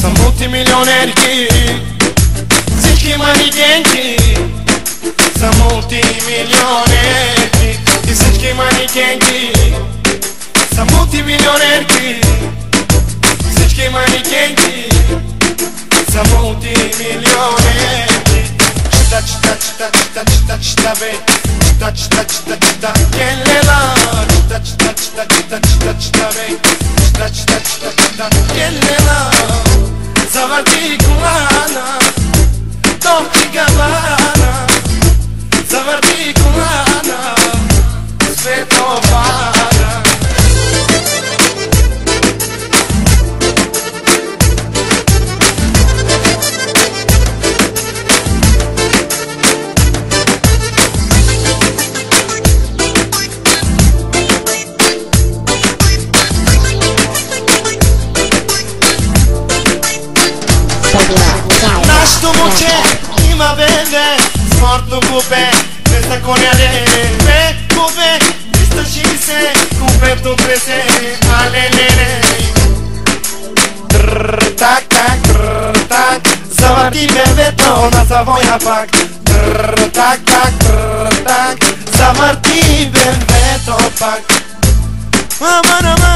Са мултимилионерки Всички манекенки Са мултимилионерки И всички манекенки Са мултимилионерки Всички манекенки Са мултимилионерки Чита, чита, чита, чита, чита, чита, бе Чита, чита, чита, чита, келела Чита, чита, чита, чита, чита, чита, бе Чита, чита, чита, чита, келела Zavrti kulana, topni galana Zavrti kulana, sve to bana Нашето момче има бебе Спортно купе, без да коняде. Бе, купе, 360 Купето тресе, алелеле так, так, так. Завърти бебето на завоя пак. Так, так, так. Завърти бебето пак. Аман, аман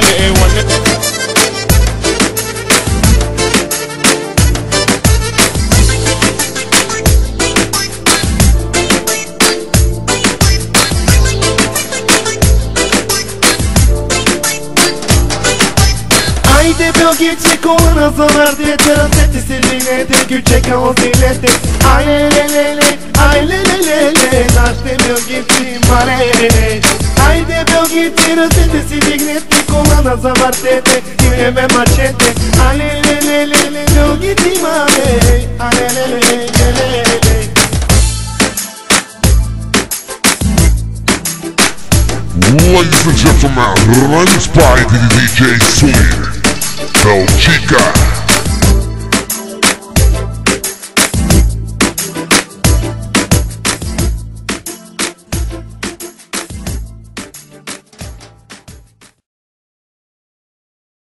Io che c'è con una sola lettera Senti se le lette che c'è che ho se lette Ai le le le le Ai le le le le Nasce mio che si male Ai te mio che ti rosette Si dignetti con una sola lettera le le le le le Mio che ti male le le le Ladies and gentlemen, run by the DJ Swing. não diga.